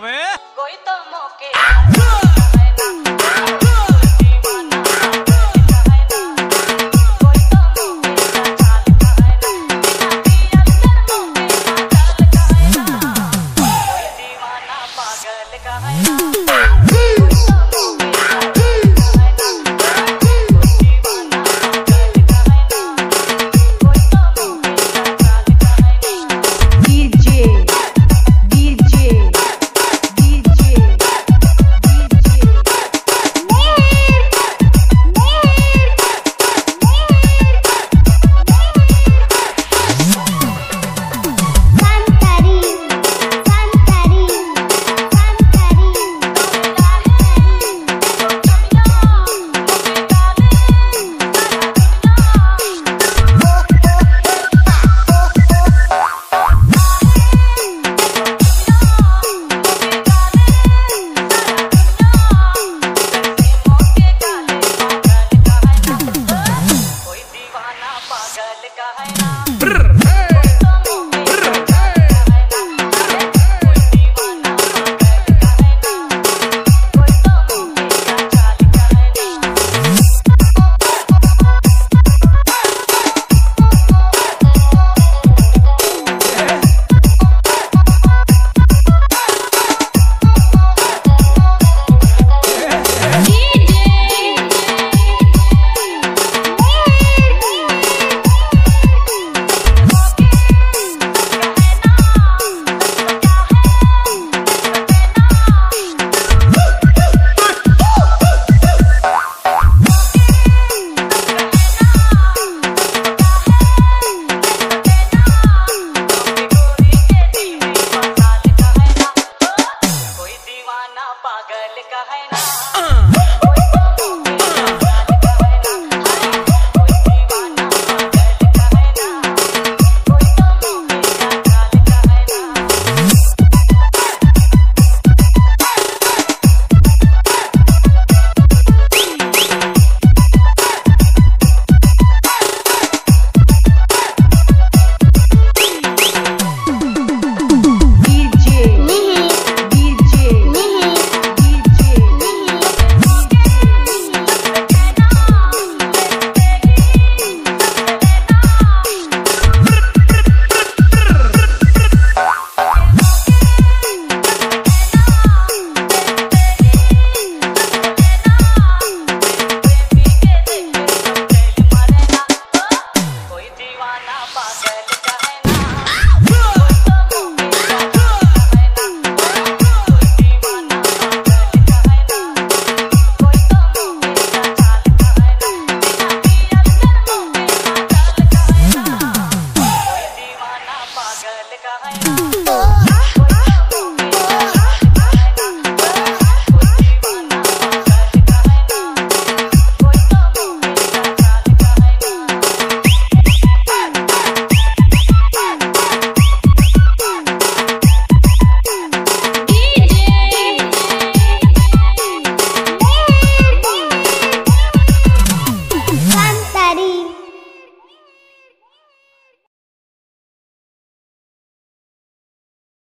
में वही तो मौके Hi, hi. Oh.